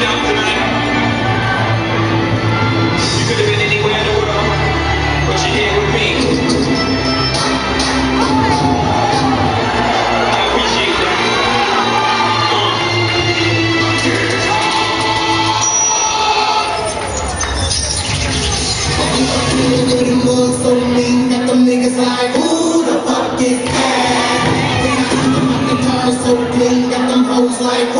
You could have been anywhere in the world, but you're here with me. I look so mean that the niggas like, who the fuck is that? The so clean, got them hoes like,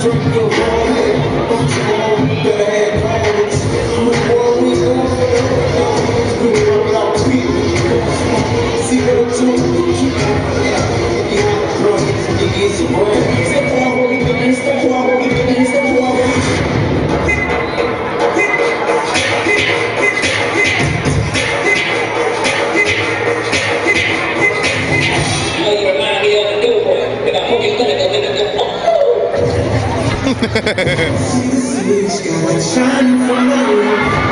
Drink your wine. See the city's got shining fire.